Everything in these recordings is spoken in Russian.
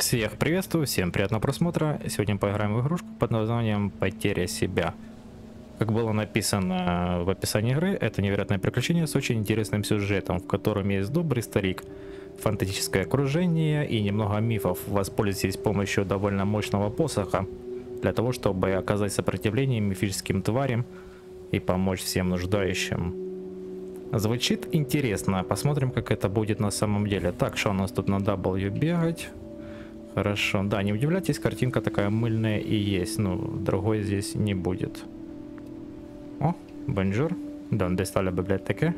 Всех приветствую, всем приятного просмотра. Сегодня поиграем в игрушку под названием «Потеря себя». Как было написано в описании игры, это невероятное приключение с очень интересным сюжетом, в котором есть добрый старик, фантастическое окружение и немного мифов. Воспользуйтесь помощью довольно мощного посоха для того, чтобы оказать сопротивление мифическим тварям и помочь всем нуждающим. Звучит интересно, посмотрим как это будет на самом деле. Так, что у нас тут на W бегать? Хорошо, да, не удивляйтесь, картинка такая мыльная и есть, но другой здесь не будет. О, bonjour. Dónde está la biblioteca?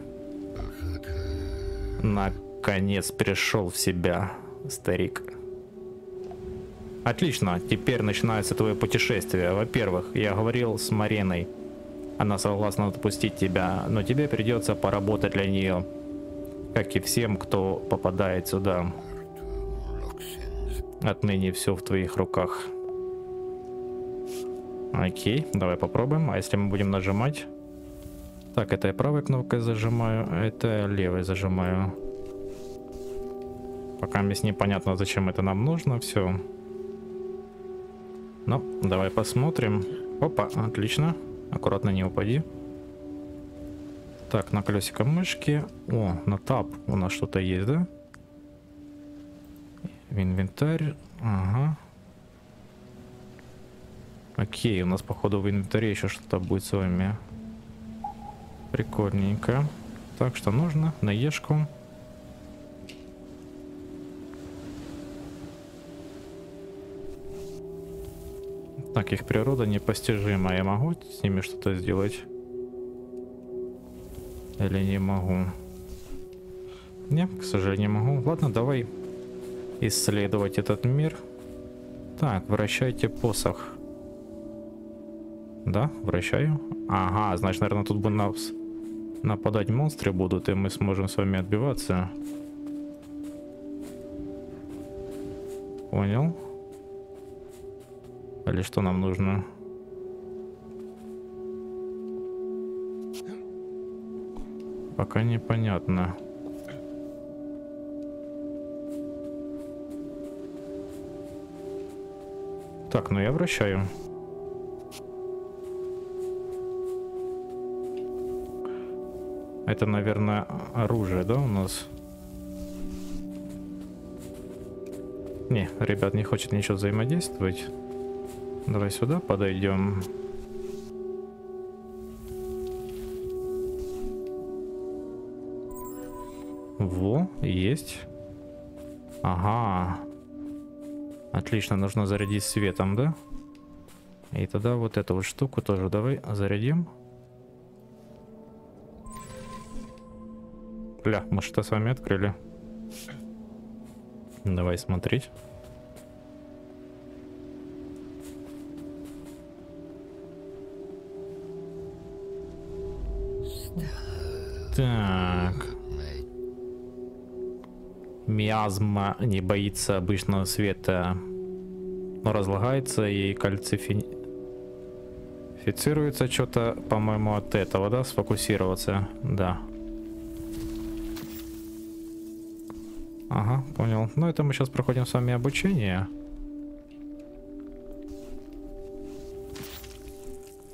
Наконец пришел в себя, старик. Отлично, теперь начинается твое путешествие. Во-первых, я говорил с Мариной. Она согласна отпустить тебя, но тебе придется поработать для нее. Как и всем, кто попадает сюда. Отныне все в твоих руках. Окей, давай попробуем. А если мы будем нажимать? Так, это я правой кнопкой зажимаю, а это я левой зажимаю. Пока мне непонятно, зачем это нам нужно, все. Ну, давай посмотрим. Опа, отлично. Аккуратно не упади. Так, на колесико мышки. О, на тап у нас что-то есть, да? В инвентарь. Ага. Окей, у нас походу в инвентаре еще что-то будет с вами. Прикольненько. Так, что нужно? На ешку. Так, их природа непостижима. Я могу с ними что-то сделать? Или не могу? Не, к сожалению, не могу. Ладно, давай исследовать этот мир. Так, вращайте посох. Да, вращаю. Ага, значит, наверное, тут бы нас нападать монстры будут, и мы сможем с вами отбиваться. Понял. Или что нам нужно? Пока непонятно. Так, ну я вращаю. Это, наверное, оружие, да, у нас? Не, ребят, не хочет ничего взаимодействовать. Давай сюда подойдем. Во, есть. Ага. Отлично, нужно зарядить светом, да? И тогда вот эту вот штуку тоже давай зарядим. Бля, мы что с вами открыли? Давай смотреть. Так. Миазма не боится обычного света, но разлагается и кальцифицируется что-то, по-моему, от этого, да, сфокусироваться, да. Ага, понял. Ну, это мы сейчас проходим с вами обучение.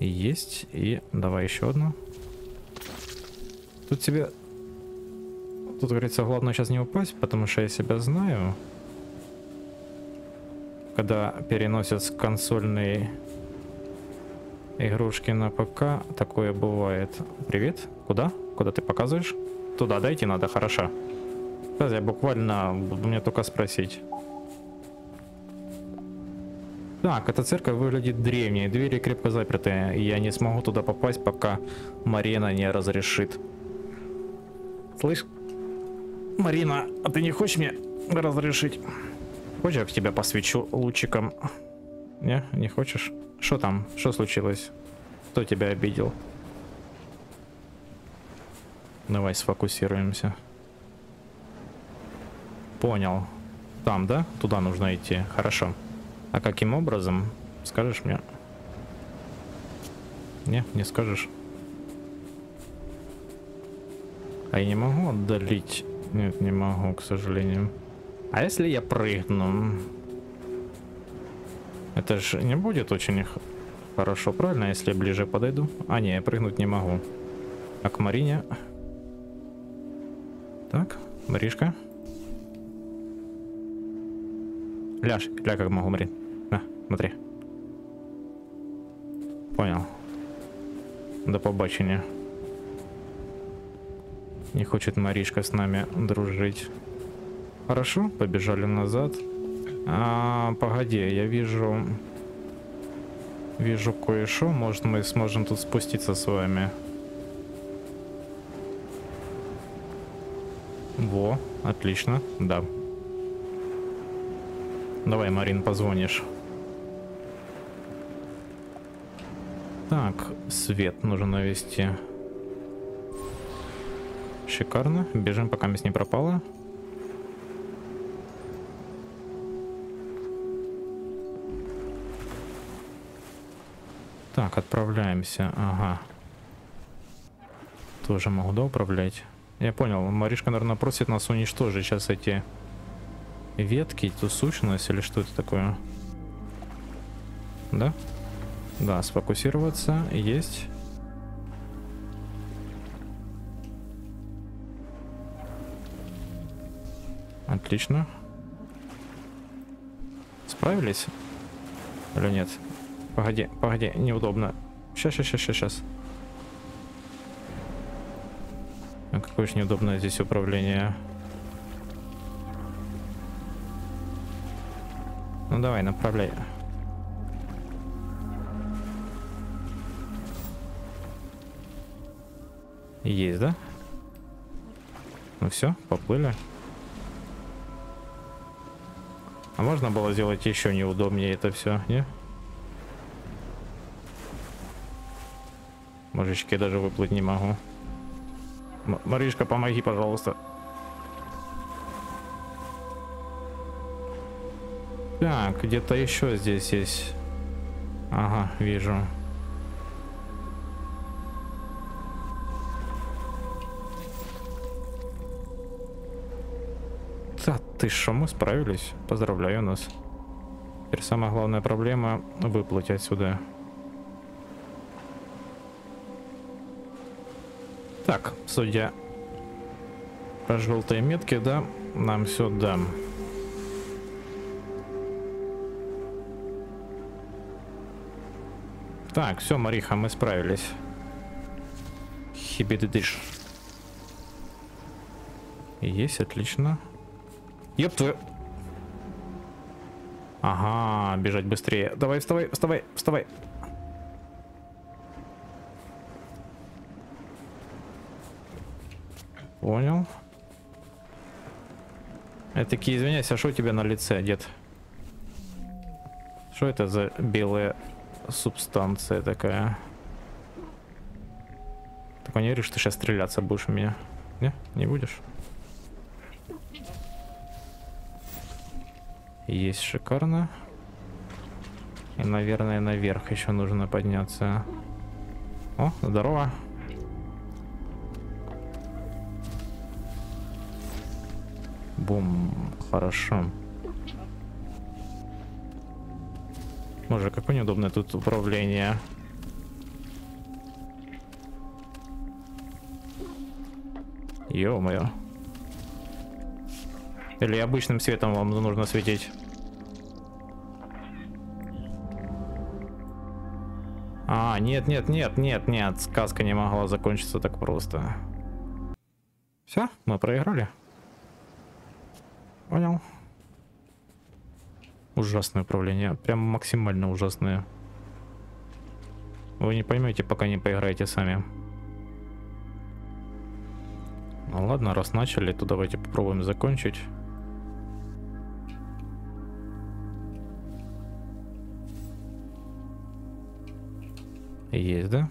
Есть. И давай еще одну. Тут тебе... Тут, говорится, главное сейчас не упасть, потому что я себя знаю. Когда переносят с консольной игрушки на ПК, такое бывает. Привет? Куда? Куда ты показываешь? Туда дойти надо, хорошо. Сейчас я буквально мне только спросить. Так, эта церковь выглядит древней, двери крепко заперты, и я не смогу туда попасть, пока Марина не разрешит. Слышь, Марина, а ты не хочешь мне разрешить? Хочешь, я к тебя посвечу лучиком? Не, не хочешь? Что там? Что случилось? Кто тебя обидел? Давай сфокусируемся. Понял. Там, да? Туда нужно идти. Хорошо. А каким образом? Скажешь мне? Не, не скажешь. А я не могу отдалить? Нет, не могу, к сожалению. А если я прыгну? Это же не будет очень хорошо, правильно, если ближе подойду? А, не, я прыгнуть не могу. А к Марине... Так, Маришка. Ляж, ля как могу, Марин. На, смотри. Понял. До побачення. Не хочет Маришка с нами дружить. Хорошо, побежали назад. А, погоди, я вижу... Вижу кое-что. Может, мы сможем тут спуститься с вами. Во, отлично, да. Давай, Марин, позвонишь. Так, свет нужно навести. Шикарно. Бежим, пока мяс не пропало. Так, отправляемся. Ага. Тоже могу, да, управлять? Я понял. Маришка, наверное, просит нас уничтожить сейчас эти ветки, эту сущность или что это такое? Да? Да, сфокусироваться. Есть. Отлично. Справились? Или нет? Погоди, погоди, неудобно. Сейчас, сейчас, сейчас, сейчас. А какое же неудобное здесь управление. Ну давай, направляй. Есть, да? Ну все, поплыли. А можно было сделать еще неудобнее это все, не? Мужички, я даже выплыть не могу. М Маришка, помоги, пожалуйста. Так, где-то еще здесь есть. Ага, вижу. Ты что, мы справились. Поздравляю нас. Теперь самая главная проблема выплыть отсюда. Так, судя по желтой метке, да, нам сюда. Так, все, Мариха, мы справились. Хибидыдыш. Есть, отлично. Ёб твою... Ага, бежать быстрее. Давай, вставай, вставай, вставай. Понял. Это такие, извиняюсь, а что у тебя на лице, дед? Что это за белая субстанция такая? Так не говоришь, что ты сейчас стреляться будешь в меня? Не? Не будешь? Есть шикарно. И, наверное, наверх еще нужно подняться. О, здорово. Бум, хорошо. Боже, какое неудобное тут управление. Ё-моё. Или обычным светом вам нужно светить? А, нет, нет, нет, нет, нет. Сказка не могла закончиться так просто. Все, мы проиграли. Понял. Ужасное управление. Прям максимально ужасное. Вы не поймете, пока не поиграете сами. Ну ладно, раз начали, то давайте попробуем закончить. Есть, да?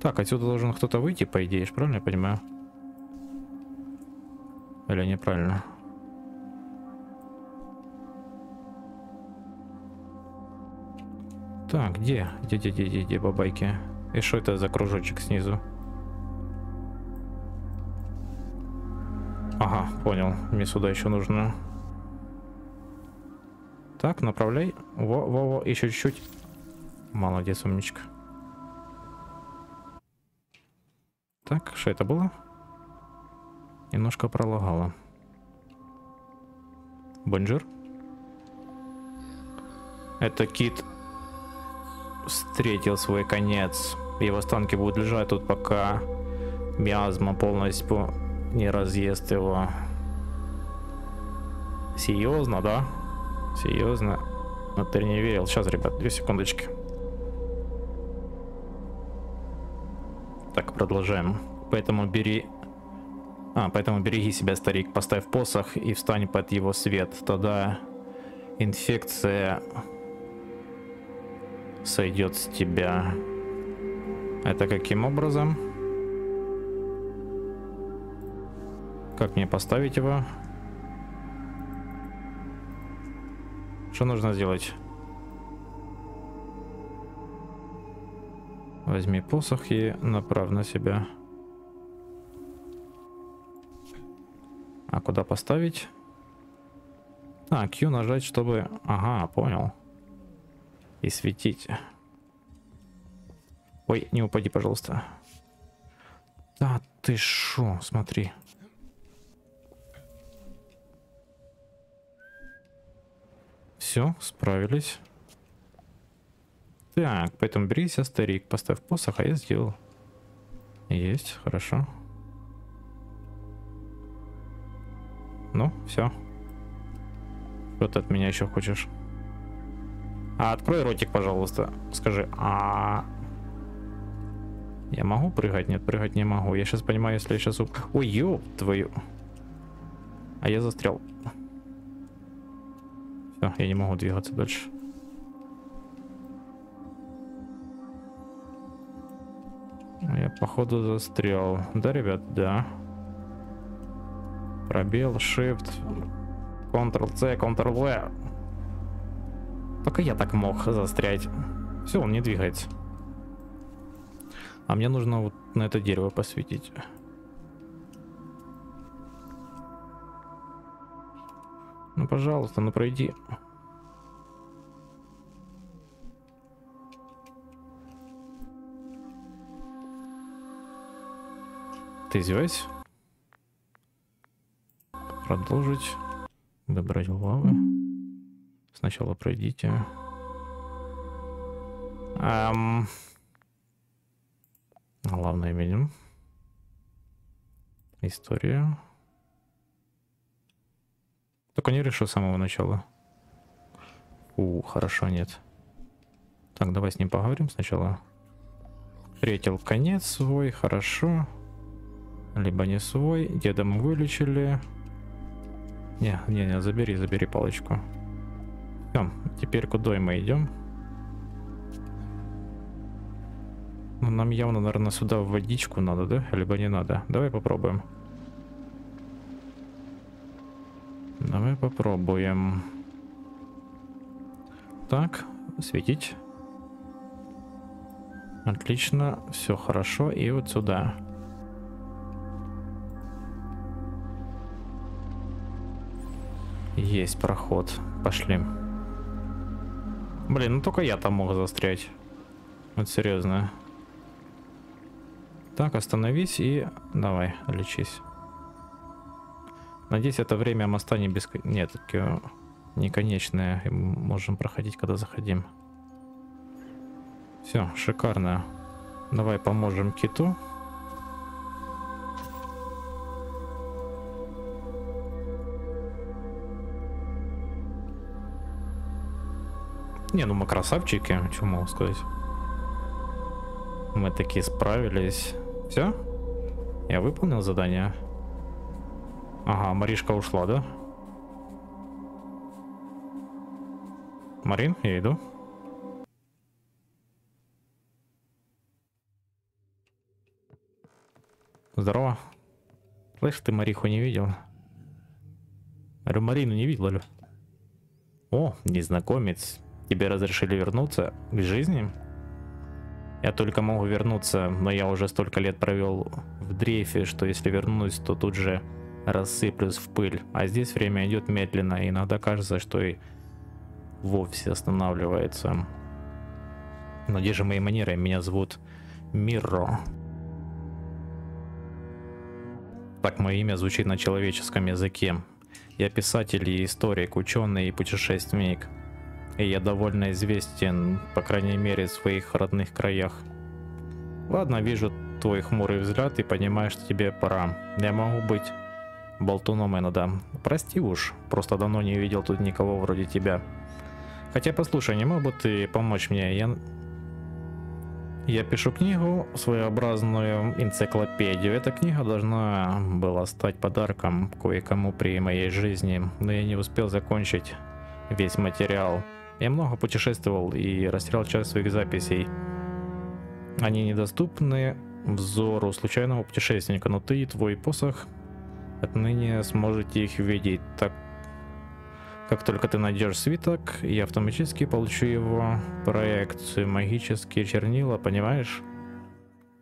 Так, отсюда должен кто-то выйти, по идее, правильно я понимаю? Или неправильно? Так, где? Где, где, где, где, где бабайки? И что это за кружочек снизу? Ага, понял. Мне сюда еще нужно. Так, направляй. Во, во, во, еще чуть-чуть. Молодец, умничка. Так, что это было? Немножко пролагало. Бонжир. Это кит встретил свой конец. Его останки будут лежать тут, пока миазма полностью не разъест его. Серьезно, да? Серьезно? Но ты не верил. Сейчас, ребят, две секундочки. Продолжаем. Поэтому бери... А, поэтому береги себя, старик. Поставь посох и встань под его свет. Тогда инфекция сойдет с тебя. Это каким образом? Как мне поставить его? Что нужно сделать? Возьми посох и направь на себя. А куда поставить? А, Q нажать, чтобы... Ага, понял. И светить. Ой, не упади, пожалуйста. Да ты шо, смотри. Все, справились. Так, поэтому берись, старик, поставь посох, а я сделал. Есть, хорошо. Ну, все. Что ты от меня еще хочешь? А открой ротик, пожалуйста. Скажи, а... Я могу прыгать? Нет, прыгать не могу. Я сейчас понимаю, если я сейчас... Ой, ёб твою. А я застрял. Все, я не могу двигаться дальше. Походу застрял. Да, ребят, да. Пробел, Shift, Ctrl-C, Ctrl-V. Только я так мог застрять. Все, он не двигается. А мне нужно вот на это дерево посветить. Ну, пожалуйста, ну пройди. Ты издеваешься? Продолжить. Добрать лавы. Сначала пройдите. Эм... Главное меню. История. Только не решу с самого начала. У, хорошо, нет. Так, давай с ним поговорим сначала. Встретил конец свой, хорошо. Либо не свой. Деда мы вылечили. Не, не, не, забери, забери палочку. Все, теперь куда мы идем? Ну, нам явно, наверное, сюда в водичку надо, да? Либо не надо. Давай попробуем. Давай попробуем. Так, светить. Отлично, все хорошо. И вот сюда. Есть проход. Пошли. Блин, ну только я там мог застрять. Вот серьезно. Так, остановись и давай, лечись. Надеюсь, это время моста не без... Нет, не конечное. И можем проходить, когда заходим. Все, шикарно. Давай поможем киту. Не, ну мы красавчики, что могу сказать. Мы такие справились. Все? Я выполнил задание. Ага, Маришка ушла, да? Марин, я иду. Здорово. Слышь, ты Мариху не видел? Говорю, Марину не видел, алло. О, незнакомец. Тебе разрешили вернуться к жизни? Я только могу вернуться, но я уже столько лет провел в дрейфе, что если вернусь, то тут же рассыплюсь в пыль. А здесь время идет медленно, и иногда кажется, что и вовсе останавливается. Но держи мои манеры, меня зовут Миро. Так мое имя звучит на человеческом языке. Я писатель и историк, ученый и путешественник. И я довольно известен, по крайней мере, в своих родных краях. Ладно, вижу твой хмурый взгляд и понимаю, что тебе пора. Я могу быть болтуном иногда. Прости уж, просто давно не видел тут никого вроде тебя. Хотя, послушай, не мог бы ты помочь мне? Я я пишу книгу, своеобразную энциклопедию. Эта книга должна была стать подарком кое-кому при моей жизни, но я не успел закончить весь материал. Я много путешествовал и растерял часть своих записей. Они недоступны взору случайного путешественника, но ты и твой посох отныне сможете их видеть. Так как только ты найдешь свиток, я автоматически получу его проекцию, магические чернила, понимаешь?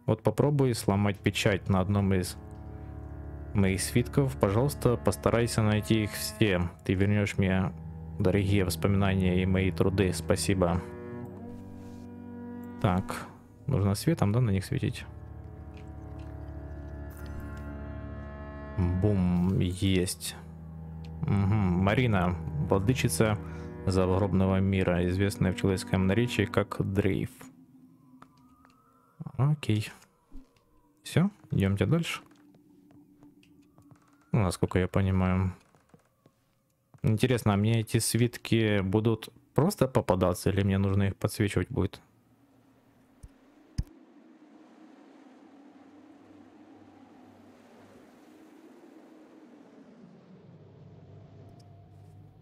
Вот попробуй сломать печать на одном из моих свитков. Пожалуйста, постарайся найти их все. Ты вернешь мне дорогие воспоминания и мои труды. Спасибо. Так, нужно светом, да, на них светить? Бум, есть. Угу. Марина, владычица загробного мира, известная в человеческом наречии как Дрейф. Окей. Все, идемте дальше. Ну, насколько я понимаю. Интересно, а мне эти свитки будут просто попадаться или мне нужно их подсвечивать будет?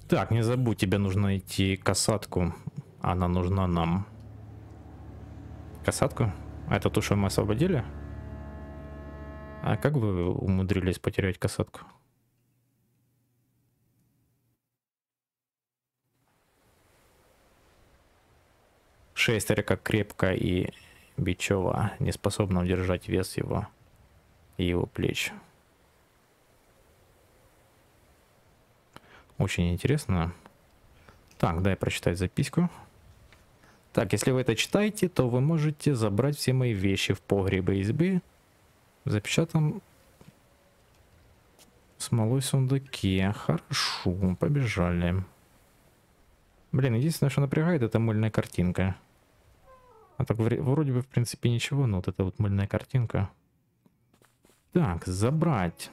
Так, не забудь, тебе нужно найти касатку. Она нужна нам. Касатку? Это ту, что мы освободили? А как вы умудрились потерять касатку? Шестеря как крепко и бичево, не способна удержать вес его и его плеч. Очень интересно. Так, дай прочитать записку. Так, если вы это читаете, то вы можете забрать все мои вещи в погребе избы. Запечатан смолой сундуке. Хорошо, побежали. Блин, единственное, что напрягает, это мыльная картинка. А так вроде бы, в принципе, ничего, но вот эта вот мыльная картинка. Так, забрать.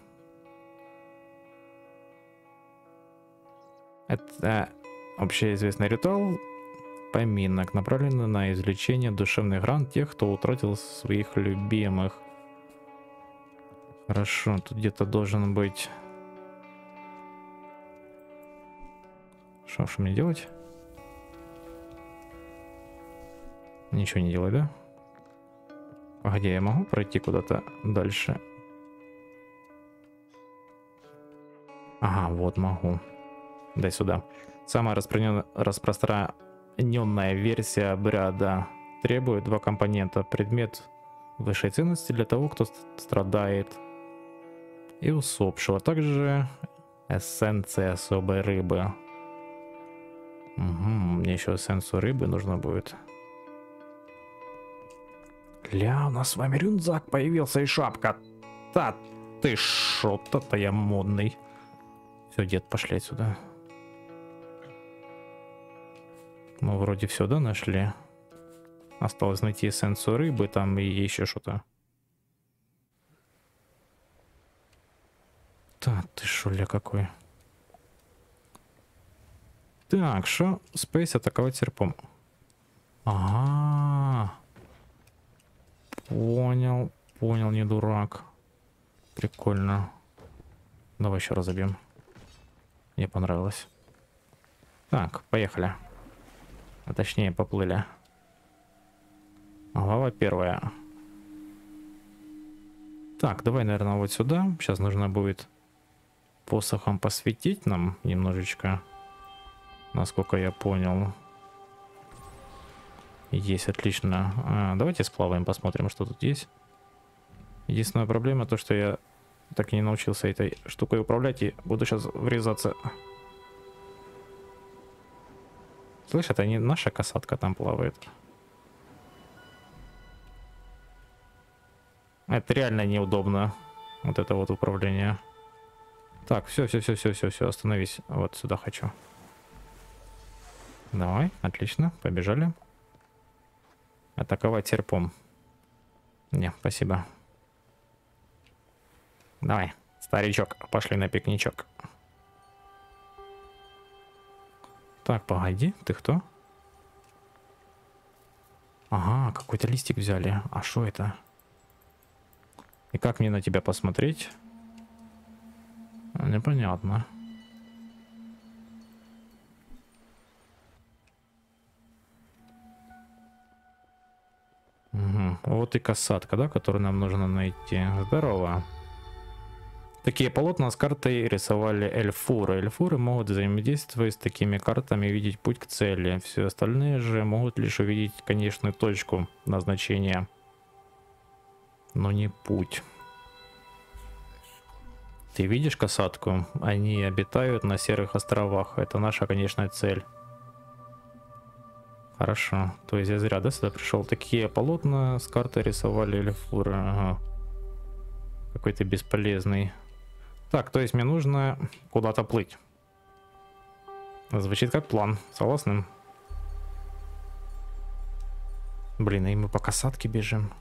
Это общеизвестный ритуал поминок, направленный на извлечение душевных ран тех, кто утратил своих любимых. Хорошо, тут где-то должен быть... Что, что мне делать? Ничего не делать, да? Погоди, я могу пройти куда-то дальше? Ага, вот могу. Дай сюда. Самая распространенная версия обряда требует два компонента. Предмет высшей ценности для того, кто страдает, и усопшего. Также эссенция особой рыбы. Угу, мне еще эссенцию рыбы нужно будет. Ля, у нас с вами рюкзак появился и шапка. Та ты шо, то я модный. Все, дед, пошли отсюда. Мы вроде все, да, нашли? Осталось найти эссенцию рыбы там и еще что-то. Да, ты шуля какой. Так, что? Спейс атаковать серпом. Ага. Понял, понял, не дурак. Прикольно. Давай еще разобьем. Мне понравилось. Так, поехали. А точнее, поплыли. Глава первая. Так, давай, наверное, вот сюда. Сейчас нужно будет посохом посветить нам немножечко. Насколько я понял. Есть, отлично. А, давайте сплаваем, посмотрим, что тут есть. Единственная проблема то, что я так и не научился этой штукой управлять и буду сейчас врезаться Слышь, это не наша касатка там плавает. Это реально неудобно. Вот это вот управление. Так, все, все, все, все, все, все, остановись. Вот сюда хочу. Давай, отлично, побежали. Атаковать серпом. Не, спасибо. Давай, старичок, пошли на пикничок. Так, погоди, ты кто? Ага, какой-то листик взяли. А что это? И как мне на тебя посмотреть? Непонятно. Вот и касатка, да, которую нам нужно найти. Здорово. Такие полотна с картой рисовали эльфуры. Эльфуры могут взаимодействовать с такими картами и видеть путь к цели. Все остальные же могут лишь увидеть конечную точку назначения, но не путь. Ты видишь касатку? Они обитают на серых островах. Это наша конечная цель. Хорошо. То есть я зря, да, сюда пришел? Такие полотна с картой рисовали эльфуры. Ага. Какой то бесполезный. Так, то есть мне нужно куда-то плыть. Звучит как план. Согласны? Блин, и мы по касатке бежим.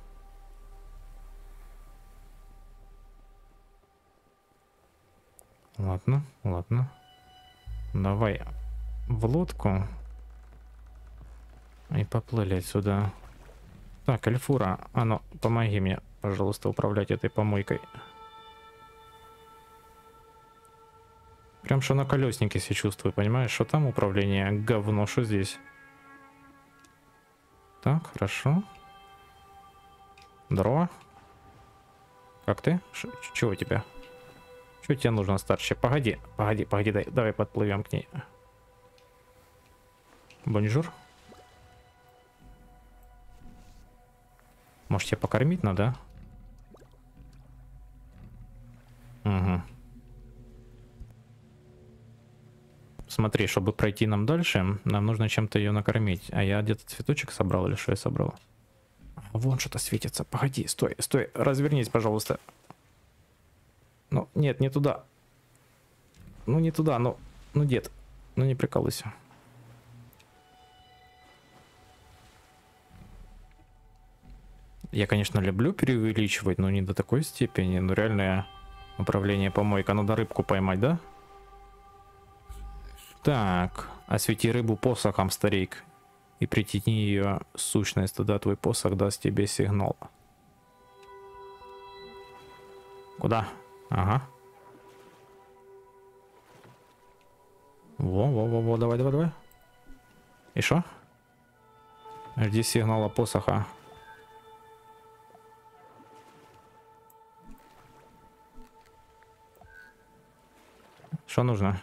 Ладно, ладно. Давай в лодку. И поплыли отсюда. Так, Эльфура, а ну, помоги мне, пожалуйста, управлять этой помойкой. Прям что на колеснике себе чувствую, понимаешь? Что там управление говно, что здесь? Так, хорошо. Здорово. Как ты? Чего у тебя? Что тебе нужно, старший? Погоди, погоди, погоди, дай, давай подплывем к ней. Bonjour. Может, тебе покормить надо? Угу. Смотри, чтобы пройти нам дальше, нам нужно чем-то ее накормить. А я где-то цветочек собрал или что я собрал? Вон что-то светится. Погоди, стой, стой, развернись, пожалуйста. Ну, нет, не туда. Ну, не туда, ну, ну, дед, ну не прикалывайся. Я, конечно, люблю преувеличивать, но не до такой степени. Ну, реальное управление помойка. Надо рыбку поймать, да? Так, освети рыбу посохом, старик. И притяни ее сущность, тогда твой посох даст тебе сигнал. Куда? Ага. Во-во-во-во, давай, давай, давай. И что? Жди сигнала посоха. Что нужно?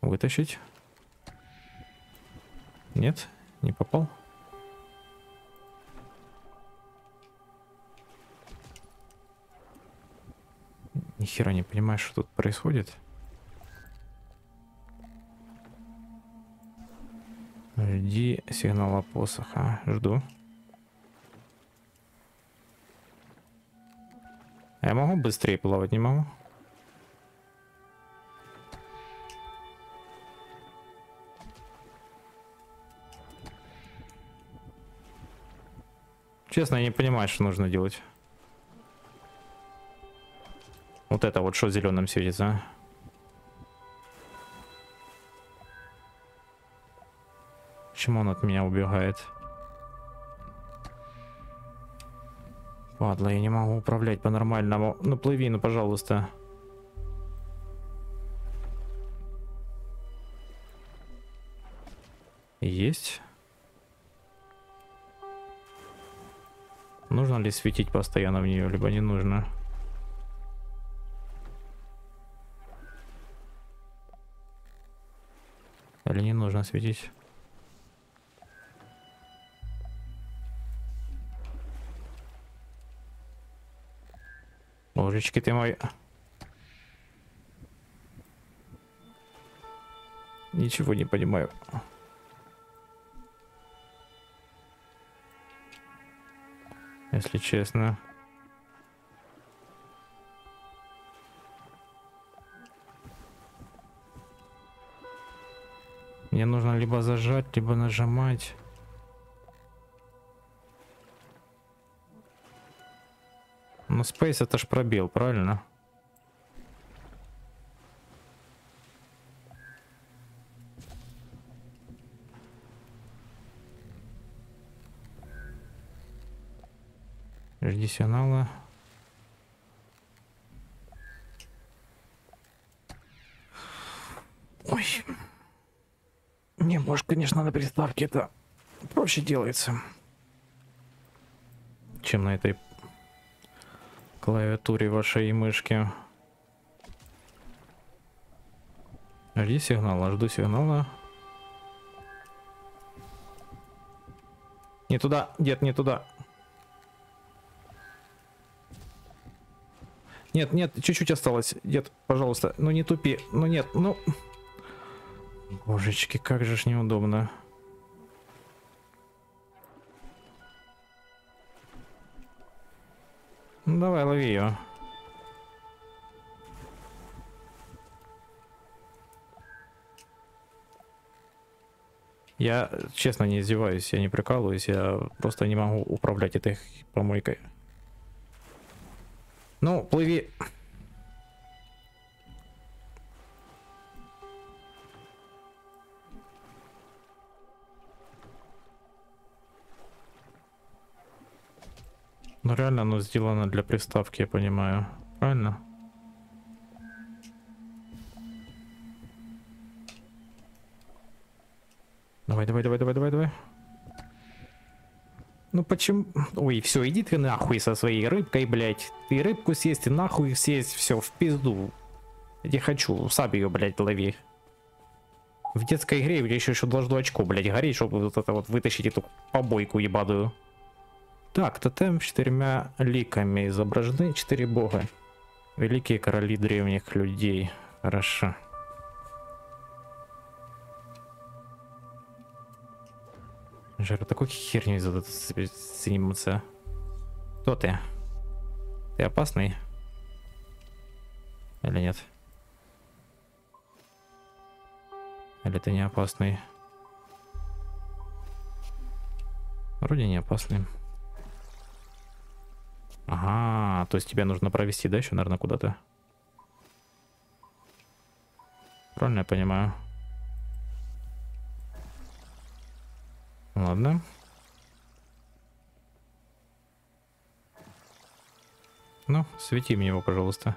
Вытащить? Нет, не попал. Ни хера не понимаешь, что тут происходит. Жди сигнала посоха. Жду. Я могу быстрее плавать, не могу? Честно, я не понимаю, что нужно делать. Вот это вот что зеленым светится, а? Почему он от меня убегает? Падла, я не могу управлять по-нормальному. Ну плыви, ну пожалуйста. Есть. Нужно ли светить постоянно в нее, либо не нужно? Или не нужно светить? Божечки ти мой. Ничего не понимаю. Если честно. Мне нужно либо зажать, либо нажимать. Ну, Space это ж пробел, правильно? Жди сигнала. Ой. Не, может, конечно, на приставке это проще делается, чем на этой клавиатуре вашей мышки. Жди сигнала, жду сигнала. Не туда, дед, не туда. Нет, нет, чуть-чуть осталось. Дед, пожалуйста, ну не тупи. Ну нет, ну... Божечки, как же ж неудобно. Давай, лови ее. Я честно не издеваюсь, я не прикалываюсь, я просто не могу управлять этой помойкой. Ну, плыви. Ну реально оно сделано для приставки, я понимаю. Правильно? Давай, давай, давай, давай, давай, давай. Ну почему? Ой, все, иди ты нахуй со своей рыбкой, блядь. Ты рыбку съесть и нахуй съесть, все, в пизду. Я хочу, сам ее, блядь, лови. В детской игре еще, еще должно очко, блядь, гореть, чтобы вот это вот вытащить эту побойку ебаную. Так, тотем с четырьмя ликами изображены четыре бога. Великие короли древних людей. Хорошо. Жара, такой херню заниматься. Кто ты? Ты опасный? Или нет? Или ты не опасный? Вроде не опасный. Ага, то есть тебе нужно провести, да, еще, наверное, куда-то? Правильно я понимаю? Ладно. Ну, свети мне его, пожалуйста.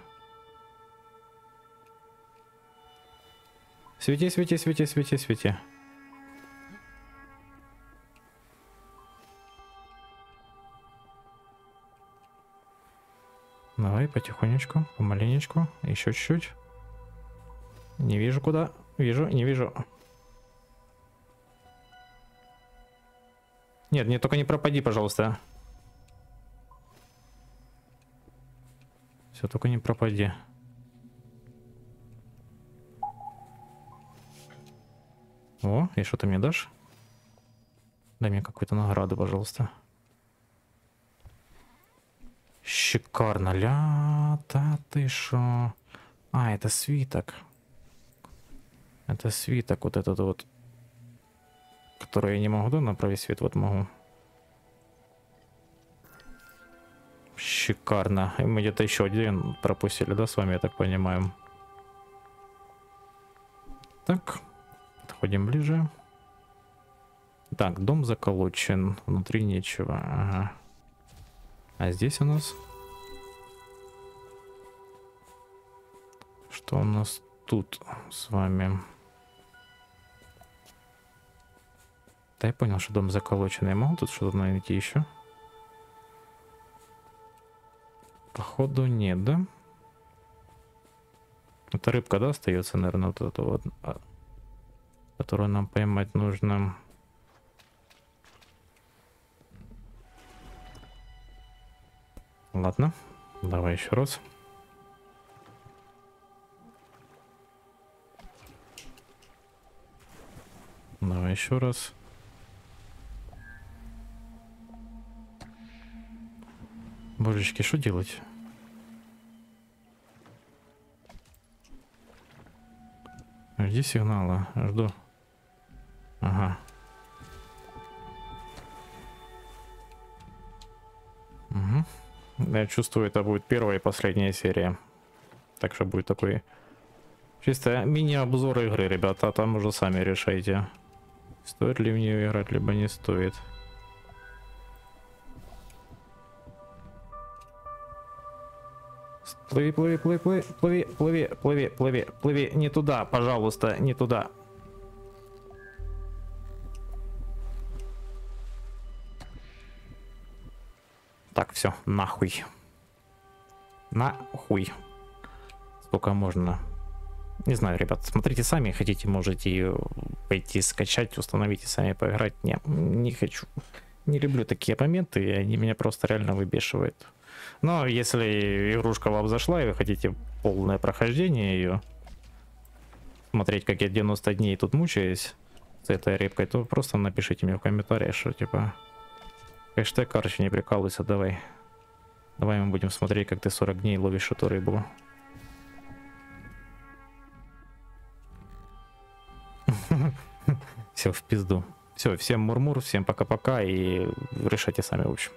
Свети, свети, свети, свети, свети. Давай потихонечку, помаленечку, еще чуть-чуть. Не вижу куда. Вижу, не вижу. Нет, не только не пропади, пожалуйста. Все, только не пропади. О, и что ты мне дашь? Дай мне какую-то награду, пожалуйста. Шикарно, ля, да ты шо? А, это свиток. Это свиток вот этот вот который я не могу, да, направить свет, вот могу. Шикарно. И мы где-то еще один пропустили, да, с вами, я так понимаю. Так, подходим ближе. Так, дом заколочен, внутри нечего. Ага. А здесь у нас... Что у нас тут с вами? Да, я понял, что дом заколоченный. Я могу тут что-то найти еще? Походу нет, да? Это рыбка, да, остается, наверное, вот эта вот, а, которую нам поймать нужно. Ладно, давай еще раз. Давай еще раз. Божечки, что делать? Жди сигнала. Жду. Ага. Угу. Я чувствую, это будет первая и последняя серия. Так что будет такой чисто мини-обзор игры, ребята. А там уже сами решайте, стоит ли в нее играть, либо не стоит. Плыви, плыви, плыви, плыви, плыви, плыви, плыви, плыви, плыви, не туда, пожалуйста, не туда. Так, все, нахуй. Нахуй. Сколько можно. Не знаю, ребят, смотрите сами, хотите, можете пойти скачать, установить и сами поиграть. Не, не хочу. Не люблю такие моменты, они меня просто реально выбешивают. Но если игрушка вам зашла и вы хотите полное прохождение ее, смотреть, как я 90 дней тут мучаюсь с этой репкой, то просто напишите мне в комментариях, что типа Хэштег, короче, не прикалывайся, давай. Давай мы будем смотреть, как ты 40 дней ловишь эту рыбу. Все в пизду. Все, всем мурмур, всем пока-пока и решайте сами, в общем.